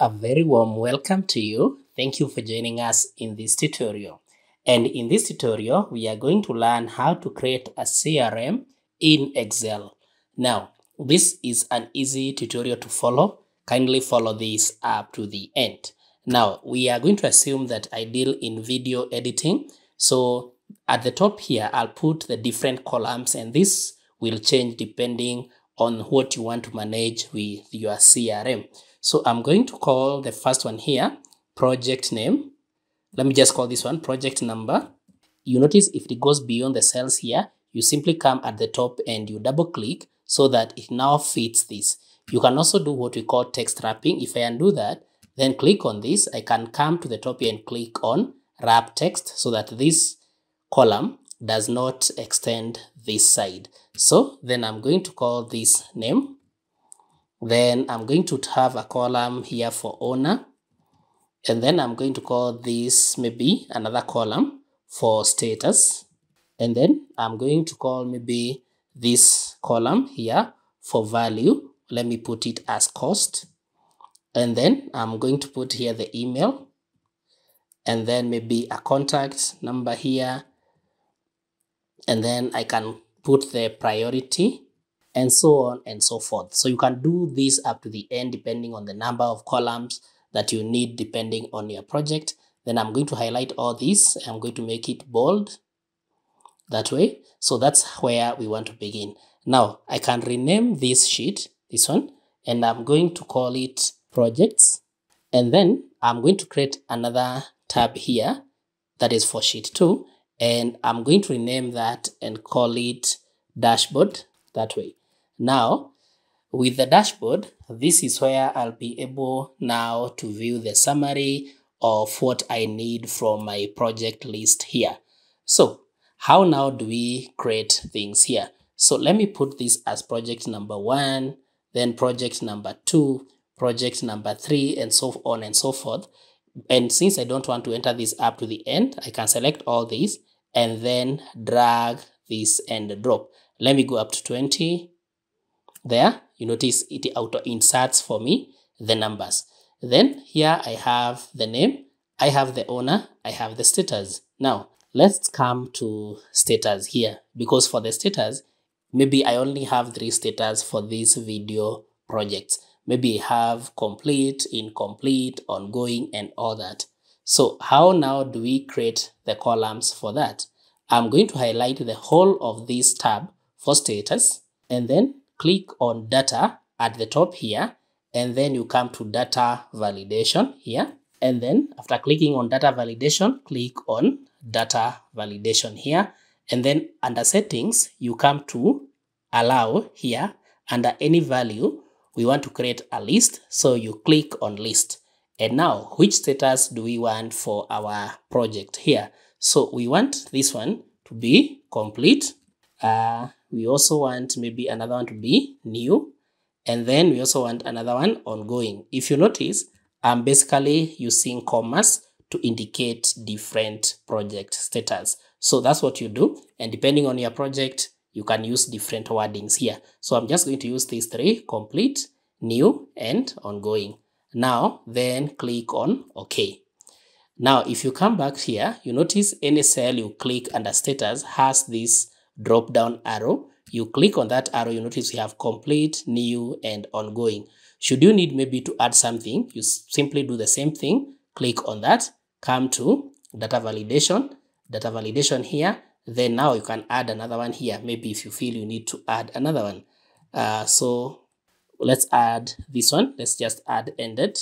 A very warm welcome to you. Thank you for joining us in this tutorial. And in this tutorial, we are going to learn how to create a CRM in Excel. Now, this is an easy tutorial to follow. Kindly follow this up to the end. Now, we are going to assume that I deal in video editing. So at the top here, I'll put the different columns and this will change depending on what you want to manage with your CRM. So I'm going to call the first one here, project name. Let me just call this one project number. You notice if it goes beyond the cells here, you simply come at the top and you double click so that it now fits this. You can also do what we call text wrapping. If I undo that, then click on this, I can come to the top here and click on wrap text so that this column does not extend this side. So then I'm going to call this name. Then I'm going to have a column here for owner. And then I'm going to call this maybe another column for status. And then I'm going to call maybe this column here for value. Let me put it as cost. And then I'm going to put here the email. And then maybe a contact number here. And then I can put the priority and so on and so forth. So you can do this up to the end depending on the number of columns that you need depending on your project. Then I'm going to highlight all this. I'm going to make it bold that way. So that's where we want to begin. Now I can rename this sheet, this one, and I'm going to call it projects. And then I'm going to create another tab here that is for sheet two. And I'm going to rename that and call it dashboard that way. Now, with the dashboard, this is where I'll be able now to view the summary of what I need from my project list here. So how now do we create things here? So let me put this as project number one, then project number two, project number three, and so on and so forth. And since I don't want to enter this up to the end, I can select all these and then drag this and drop. Let me go up to 20. There, you notice it auto inserts for me the numbers. Then here I have the name, I have the owner, I have the status. Now, let's come to status here because for the status, maybe I only have three status for this video projects. Maybe have complete, incomplete, ongoing, and all that. So how now do we create the columns for that? I'm going to highlight the whole of this tab for status and then click on data at the top here and then you come to data validation here. And then after clicking on data validation click on data validation here. And then under settings you come to allow here. Under any value we want to create a list so you click on list. And now which status do we want for our project here? So we want this one to be complete. Uh, we also want maybe another one to be new and then we also want another one ongoing. If you notice i'm basically using commas to indicate different project status. So that's what you do and depending on your project you can use different wordings here. So i'm just going to use these three complete new and ongoing. Now then click on ok. Now if you come back here you notice any cell you click under status has this drop down arrow. You click on that arrow, you notice you have complete, new, and ongoing. Should you need maybe to add something, you simply do the same thing. Click on that, come to data validation, data validation here. Then now you can add another one here. Maybe if you feel you need to add another one. Uh, so let's add this one. Let's just add ended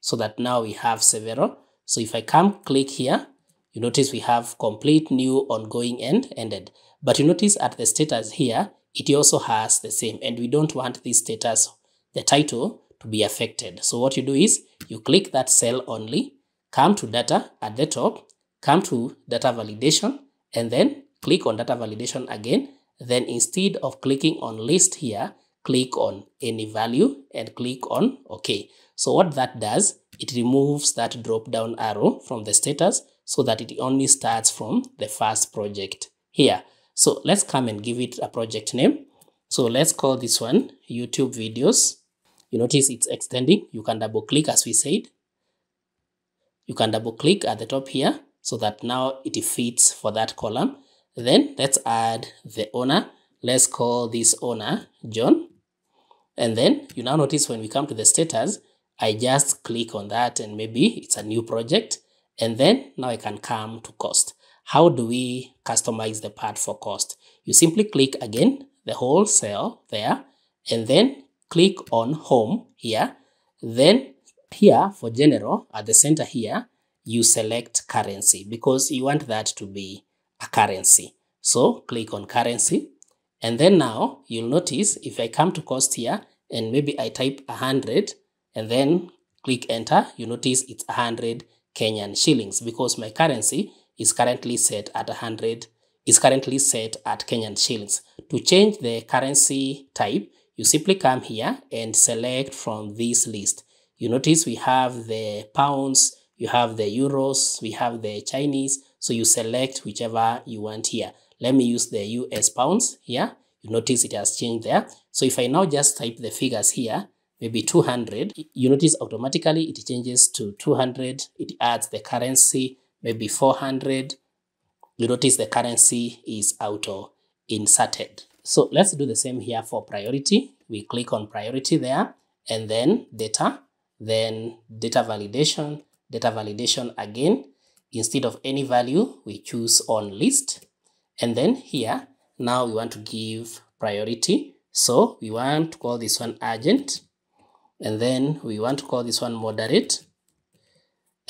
so that now we have several. So if I come click here, you notice we have complete, new, ongoing, and ended. But you notice at the status here, it also has the same and we don't want this status, the title to be affected. So what you do is you click that cell only, come to data at the top, come to data validation and then click on data validation again. Then instead of clicking on list here, click on any value and click on OK. So what that does, it removes that drop down arrow from the status so that it only starts from the first project here. So let's come and give it a project name. So let's call this one YouTube videos. you notice it's extending. You can double click as we said. You can double click at the top here so that now it fits for that column. Then let's add the owner. Let's call this owner John. And then you now notice when we come to the status, I just click on that and maybe it's a new project. And then now I can come to cost. How do we customize the part for cost? You simply click again the whole cell there and then click on home here. Then here for general at the center here, you select currency because you want that to be a currency. So click on currency. And then now you'll notice if I come to cost here and maybe I type 100 and then click enter, you notice it's 100 Kenyan shillings because my currency is currently set at 100 is currently set at Kenyan shillings. To change the currency type, you simply come here and select from this list. You notice we have the pounds, you have the euros, we have the Chinese. So you select whichever you want here. Let me use the US pounds here. You notice it has changed there. So if I now just type the figures here, maybe 200, you notice automatically it changes to 200. It adds the currency, maybe 400. You notice the currency is auto inserted. So let's do the same here for priority. We click on priority there and then data, then data validation, data validation again. Instead of any value, we choose on list. And then here, now we want to give priority. So we want to call this one urgent. And then we want to call this one moderate.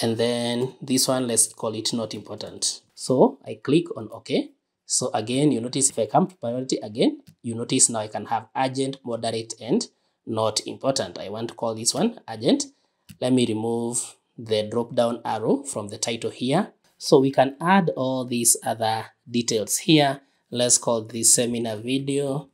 And then this one, let's call it not important. So I click on OK. So again, you notice if I come to priority again, you notice now I can have urgent, moderate, and not important. I want to call this one urgent. Let me remove the drop down arrow from the title here. So we can add all these other details here. Let's call this seminar video.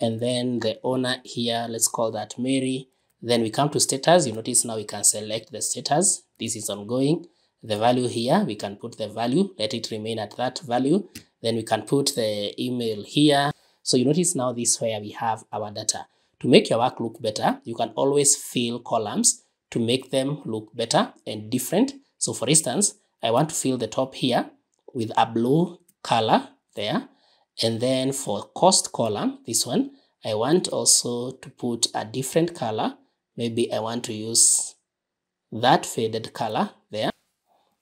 And then the owner here, let's call that Mary. Then we come to status. You notice now we can select the status. This is ongoing. The value here, we can put the value, let it remain at that value. Then we can put the email here. So you notice now this where we have our data. To make your work look better, you can always fill columns to make them look better and different. So for instance, I want to fill the top here with a blue color there. And then for cost column, this one, I want also to put a different color. Maybe I want to use that faded color there.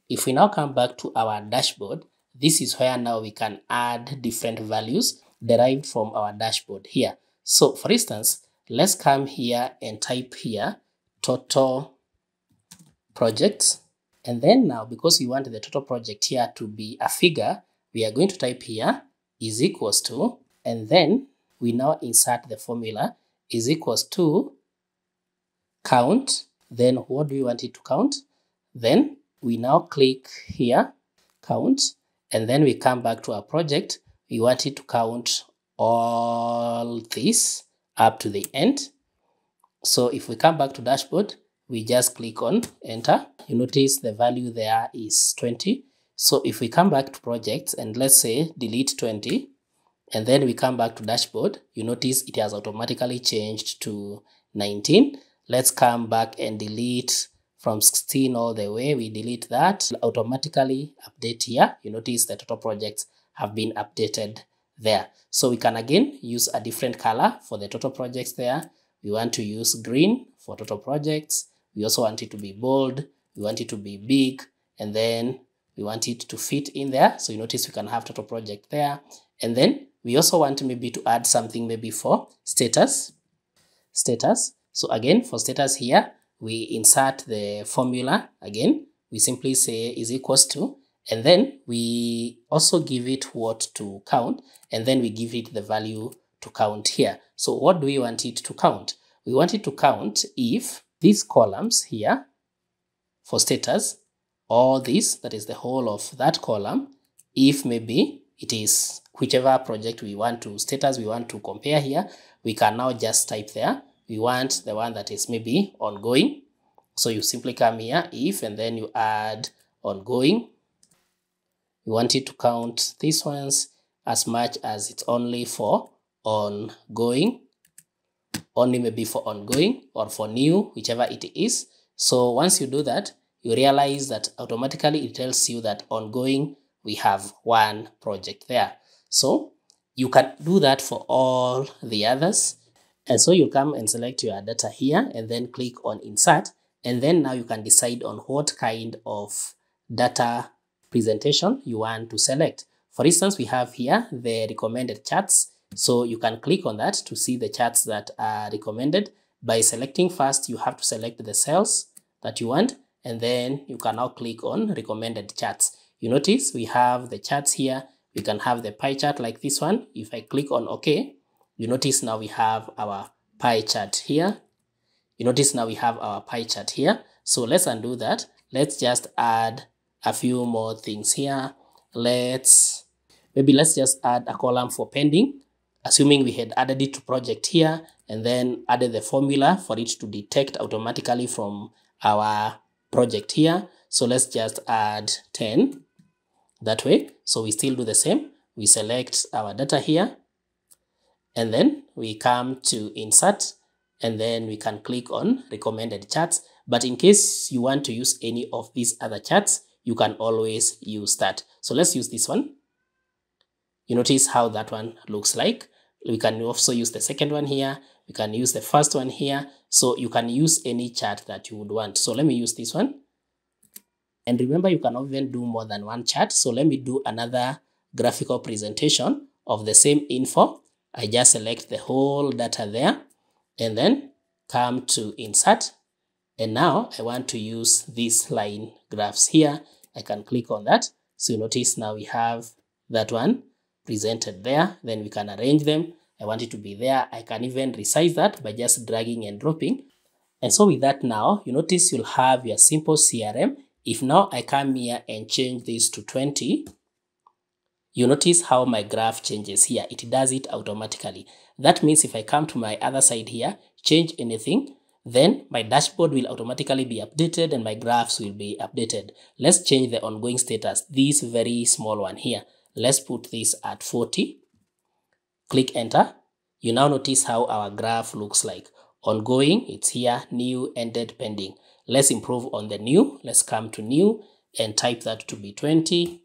If we now come back to our dashboard, this is where now we can add different values derived from our dashboard here. So for instance, let's come here and type here total projects. And then now, because we want the total project here to be a figure, we are going to type here is equals to, and then we now insert the formula is equals to count. Then what do we want it to count? Then we now click here, count, and then we come back to our project. We want it to count all this up to the end. So if we come back to dashboard, we just click on enter. You notice the value there is 20. So if we come back to projects and let's say delete 20, and then we come back to dashboard, you notice it has automatically changed to 19. Let's come back and delete from 16 all the way. We delete that, automatically update here. You notice the total projects have been updated there. So we can again use a different color for the total projects there. We want to use green for total projects. We also want it to be bold. We want it to be big. And then we want it to fit in there. So you notice we can have total project there. And then we also want maybe to add something maybe for status. Status. So again, for status here, we insert the formula again. We simply say is equals to, and then we also give it what to count, and then we give it the value to count here. So what do we want it to count? We want it to count if these columns here for status, all this, that is the whole of that column, if maybe it is whichever project we want to, status we want to compare here, we can now just type there. We want the one that is maybe ongoing. So you simply come here, if, and then you add ongoing. You want it to count these ones as much as it's only for ongoing. only maybe for ongoing or for new, whichever it is. So once you do that, you realize that automatically it tells you that ongoing, we have one project there. So you can do that for all the others. And so you come and select your data here and then click on insert. And then now you can decide on what kind of data presentation you want to select. For instance, we have here the recommended charts. So you can click on that to see the charts that are recommended. By selecting first, you have to select the cells that you want, and then you can now click on recommended charts. You notice we have the charts here. We can have the pie chart like this one. If I click on OK, you notice now we have our pie chart here. You notice now we have our pie chart here. So let's undo that. Let's just add a few more things here. Let's, maybe let's just add a column for pending, assuming we had added it to project here and then added the formula for it to detect automatically from our project here. So let's just add 10 that way. So we still do the same. We select our data here and then we come to insert and then we can click on recommended charts. But in case you want to use any of these other charts, you can always use that. So let's use this one. You notice how that one looks like. We can also use the second one here. We can use the first one here. So you can use any chart that you would want. So let me use this one. And remember, you can even do more than one chart. So let me do another graphical presentation of the same info. I just select the whole data there and then come to insert and now I want to use these line graphs here. I can click on that. So you notice now we have that one presented there. Then we can arrange them. I want it to be there. I can even resize that by just dragging and dropping. And so with that now, you notice you'll have your simple CRM. If now I come here and change this to 20, you notice how my graph changes here. It does it automatically. That means if I come to my other side here, change anything, then my dashboard will automatically be updated and my graphs will be updated. Let's change the ongoing status, this very small one here. Let's put this at 40. Click enter. You now notice how our graph looks like. Ongoing, it's here, new, ended, pending. Let's improve on the new. Let's come to new and type that to be 20.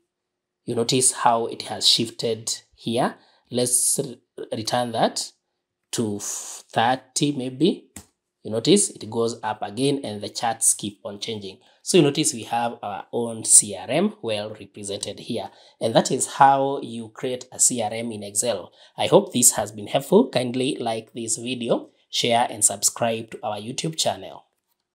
You notice how it has shifted here. Let's return that to 30 maybe you notice it goes up again and the charts keep on changing. So you notice we have our own CRM well represented here. And that is how you create a CRM in Excel. I hope this has been helpful. Kindly like this video, share and subscribe to our YouTube channel.